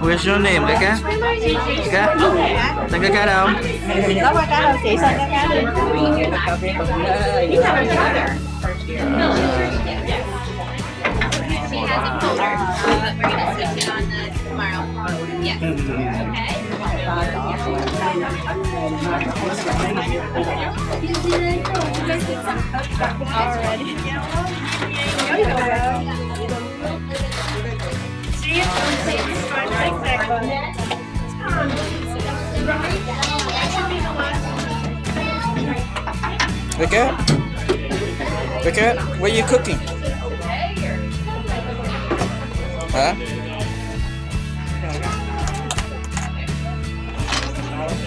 Where's your name, Becca? Becca? Tên Becca đâu? đó qua cá đâu chị sao cá Okay. Becca? Becca, what are you cooking? Hả?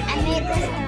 I made this